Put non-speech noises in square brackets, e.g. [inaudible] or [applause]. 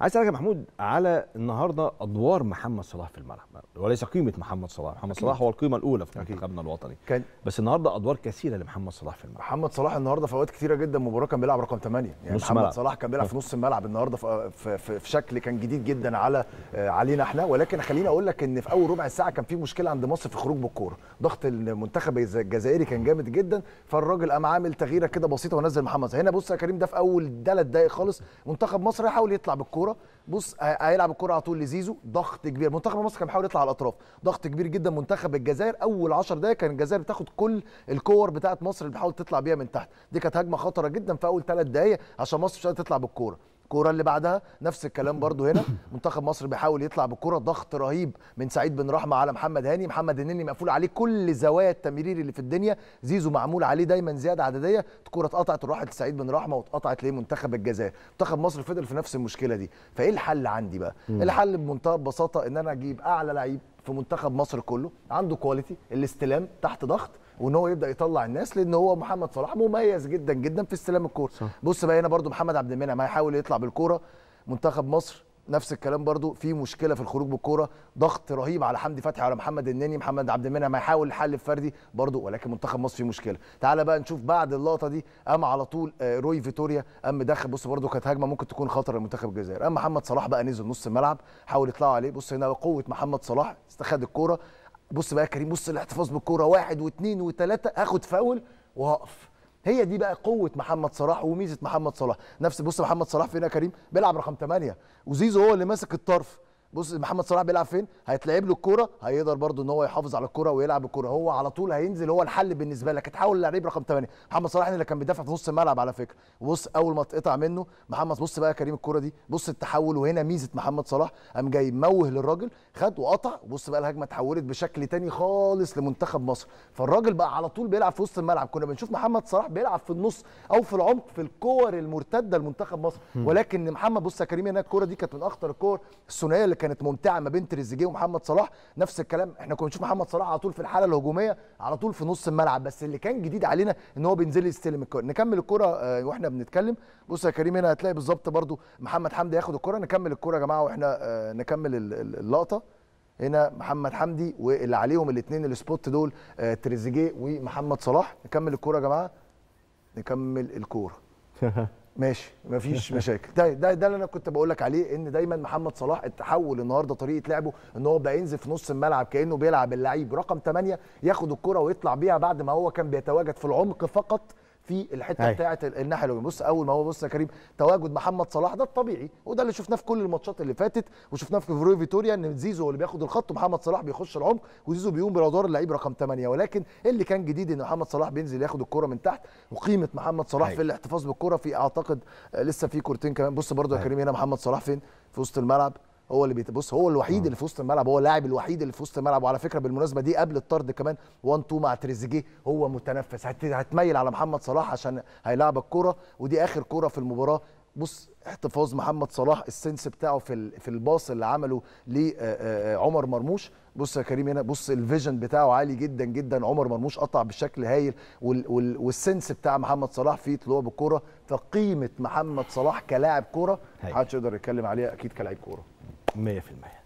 عايز اسألك يا محمود على النهارده أدوار محمد صلاح في الملعب. وليس قيمة محمد صلاح. محمد أكيد. صلاح هو القيمة الأولى في. منتخبنا الوطني. كان بس النهارده أدوار كثيرة لمحمد صلاح في الملعب. محمد صلاح النهارده في أوقات كتيره جدا مباراة كان بيلعب رقم 8 يعني محمد ملعب. صلاح كان بيلعب في نص الملعب النهارده في, في, في, في شكل كان جديد جدا على آه، علينا إحنا. ولكن خليني أقول لك إن في أول ربع ساعة كان في مشكلة عند مصر في خروج بالكورة. ضغط المنتخب الجزائري كان جامد جدا. فالراجل قام عامل تغييرة كده بسيطة ونزل محمد. هنا بص يا كريم ده في أول ثلاث دقائق خالص منتخب مصر هيحاول يطلع بالكورة. بص ه- هيلعب الكورة على طول لزيزو. ضغط كبير. منتخب مصر كان بيحاول يطلع على الأطراف. ضغط كبير جدا منتخب الجزائر. أول 10 دقائق كان الجزائر بتاخد كل الكور بتاعه مصر اللي بتحاول تطلع بيها من تحت. دي كانت هجمة خطرة جدا في أول ثلاث دقائق عشان مصر مش قادرة تطلع بالكورة. الكورة اللي بعدها. نفس الكلام برضو هنا. منتخب مصر بيحاول يطلع بالكوره ضغط رهيب من سعيد بن رحمة على محمد هاني. محمد النني مقفول عليه كل زوايا التمرير اللي في الدنيا. زيزو معمول عليه دايما زيادة عددية. الكورة اتقطعت وراحت لسعيد بن رحمة واتقطعت لمنتخب الجزائر. منتخب مصر فضل في نفس المشكلة دي. فإيه الحل عندي بقى؟ الحل بمنتهى البساطه إن أنا أجيب أعلى لعيب في منتخب مصر كله عنده quality الاستلام تحت ضغط وإن هو يبدأ يطلع الناس لأن هو محمد صلاح مميز جدا جدا في استلام الكورة. بص بقى هنا برده محمد عبد المنعم هيحاول يطلع بالكورة. منتخب مصر نفس الكلام برضو في مشكلة في الخروج بالكورة ضغط رهيب على حمدي فتحي على محمد النني محمد عبد المنعم هيحاول الحل الفردي برضو ولكن منتخب مصر فيه مشكلة. تعالى بقى نشوف بعد اللقطة دي قام على طول آه، روي فيتوريا قام مدخل بص برضو كانت هجمة ممكن تكون خطر لمنتخب الجزائر. قام محمد صلاح بقى نزل نص الملعب حاول يطلعوا عليه بص هنا قوة محمد صلاح استخد الكورة. بص بقى كريم بص الاحتفاظ بالكورة واحد واثنين وثلاثه هاخد فاول وهقف. هي دي بقى قوة محمد صلاح وميزة محمد صلاح. نفس بص محمد صلاح فين يا كريم بيلعب رقم 8 وزيزو هو اللي ماسك الطرف. بص محمد صلاح بيلعب فين؟ هيتلعب له الكورة هيقدر برضو إن هو يحافظ على الكورة ويلعب الكورة. هو على طول هينزل هو الحل بالنسبة لك. تحول اللعيب رقم 8 محمد صلاح اللي كان بيدافع في نص الملعب على فكرة. بص أول ما اتقطع منه محمد بص بقى كريم الكورة دي. بص التحول وهنا ميزة محمد صلاح. قام جاي موه للراجل خد وقطع. وبص بقى الهجمة اتحولت بشكل تاني خالص لمنتخب مصر. فالراجل بقى على طول بيلعب في وسط الملعب. كنا بنشوف محمد صلاح بيلعب في النص أو في العمق في الكور المرتدة لمنتخب مصر. ولكن محمد بص يا كريم هنا الكورة دي كانت من أخطر الكور الثنائية اللي كانت ممتعة ما بين تريزيجيه ومحمد صلاح. نفس الكلام إحنا كنا بنشوف محمد صلاح على طول في الحالة الهجومية على طول في نص الملعب. بس اللي كان جديد علينا إن هو بينزل يستلم الكوره نكمل الكوره آه، وإحنا بنتكلم. بص يا كريم هنا هتلاقي بالظبط برضو محمد حمدي ياخد الكوره نكمل الكوره يا جماعة وإحنا آه، نكمل ال- ال- اللقطة. هنا محمد حمدي واللي عليهم الاثنين ال spot دول آه، تريزيجيه ومحمد صلاح. نكمل الكوره يا جماعة. نكمل الكورة. [laughs] ماشي مفيش [laughs] مشاكل. ده ده ده اللي أنا كنت بقول لك عليه إن دايما محمد صلاح التحول النهارده طريقة لعبه إن هو بقى ينزل في نص الملعب كأنه بيلعب اللعيب. رقم 8 ياخد الكرة ويطلع بيها بعد ما هو كان بيتواجد في العمق فقط في الحتة أيوة. بتاعه ال- الناحية الهجومية بص أول ما هو بص يا كريم تواجد محمد صلاح ده الطبيعي وده اللي شفناه في كل الماتشات اللي فاتت وشفناه في فروي فيتوريا إن زيزو اللي بياخد الخط ومحمد صلاح بيخش العمق وزيزو بيقوم بادوار اللعيب رقم 8 ولكن اللي كان جديد إن محمد صلاح بينزل ياخد الكرة من تحت وقيمة محمد صلاح أيوة. في الاحتفاظ بالكرة في أعتقد آه، لسه في كورتين كمان بص برضو يا. كريم هنا محمد صلاح فين في وسط الملعب هو اللي بيتبص هو الوحيد اللي في وسط الملعب هو اللاعب الوحيد اللي في وسط الملعب وعلى فكرة بالمناسبة دي قبل الطرد كمان 1 2 مع تريزيجيه هو متنفس. هت- هتميل على محمد صلاح عشان هيلعب الكره ودي آخر كره في المباراة. بص احتفاظ محمد صلاح ال sense بتاعه في في ال pass اللي عمله لعمر مرموش. بص يا كريم هنا بص ال vision بتاعه عالي جدا جدا. عمر مرموش قطع بشكل هايل وال وال والسنس بتاع محمد صلاح في طلوع بالكورة. فقيمة محمد صلاح كلاعب كورة. محدش يقدر يتكلم عليها أكيد كلاعب كورة. 100%